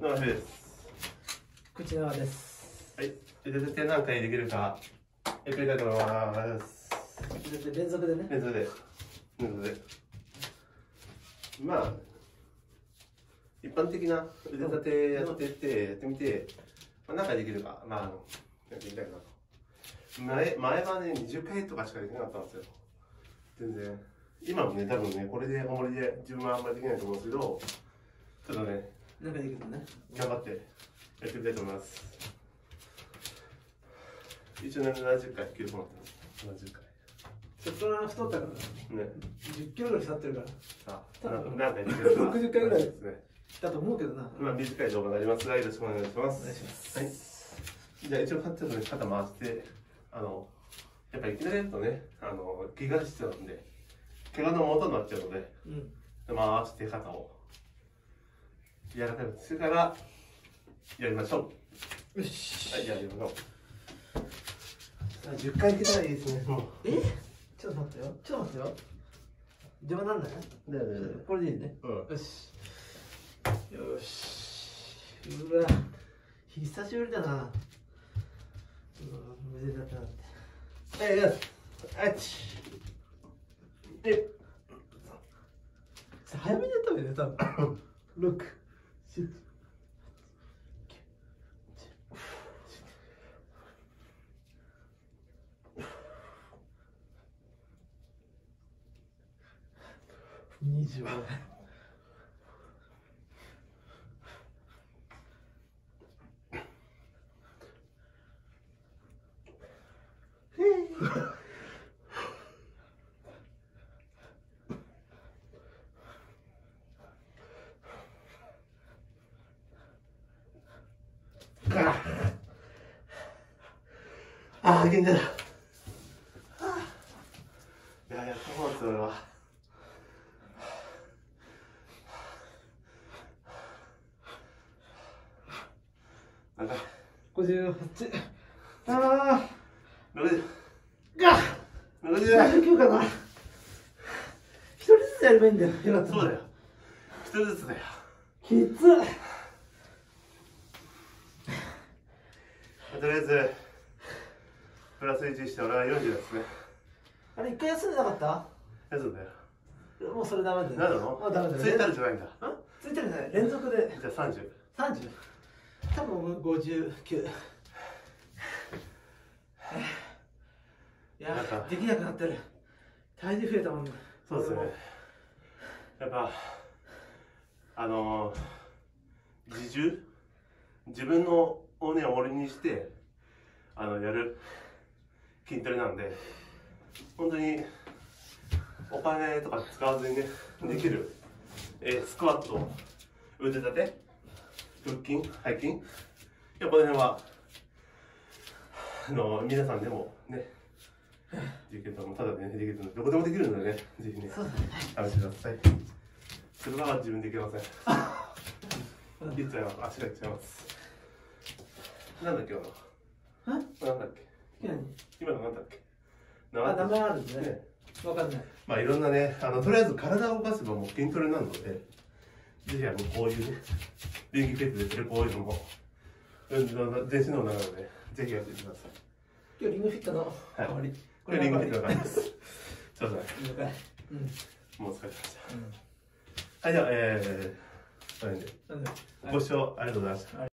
野中です。口縄です。はい。腕立て何回できるか、やってみたいと思います。で連続でね。連続で。連続で。まあ、一般的な腕立てやってって、やってみて、まあ、何回できるか、まあ、あのやってみたいなと。前前はね、20回とかしかできなかったんですよ。全然。今もね、多分ね、これで重りで自分はあんまりできないと思うんですけど、ちょっとね、なんかできるのね。頑張ってやってみたいと思います。一応ね、70回切ると思ってます。70回。ちょっとな太ったから、ね。10キロぐらい経ってるから。さあ、な何回できるか。60回ぐらいですね。だと思うけどな。まあ、短い動画になりますが、よろしくお願いします。お願いしますはい。じゃあ、一応、ちょっとね、肩回して、あの、やっぱりいきなりやるとね、あの、怪我必要なんで、怪我の元になっちゃうので、うん。回して肩を柔らかくしてからやりましょう。よし。はい、やりましょう。さあ、10回いけたらいいですね。もう。え？ちょっと待ってよ。ちょっと待ってよ。邪魔なんないだよねだよねこれでいいね。うん。よし。よし。うわ。久しぶりだな。うわ、腕立てなんて。はい、よし。あっち。で、早めにやった方がいいね、多分。6、7、25ああ、元気だ。いや、やった方がそれは。なんか、58あ60、あが60 79かな。一人ずつやればいいんだよよかったそうだよ。一人ずつだよ。きつ。っとりあえず、プラス1して俺は40ですね。あれ一回休んでなかった？やつだよ。もうそれダメだよ。なんなのあダメだよついたるじゃないんだ。ん？ついてるね連続で。じゃあ30。30多分59いやできなくなってる。体重増えたもん。ねそうですね。やっぱ、あのー、自重？自分のをね、重りにして、あの、やる筋トレなんで、本当に、お金とか使わずにね、できる、えースクワット、腕立て、腹筋、背筋、やっぱこの辺は、あの、皆さんでもね、できると思う。ただね、できるので、どこでもできるのでね、ぜひね、試してください。それは自分でいけません。言っちゃいます。足がいっちゃいます。なんだっけ、今の。なんだっけ？何？今のなんだっけ？あ名前あるんねだね。わかんない。まあいろんなね、あのとりあえず体を動かせばもう筋トレなので、ぜひあのこういうね、電気ペットでしてるこういうのも、全身ので、ぜひやってください。今日リングフィットのはい。代わり。これリンゴフィットのの感じです。そうん。もう疲れてました。はい、じゃあ、えー、ご視聴ありがとうございました。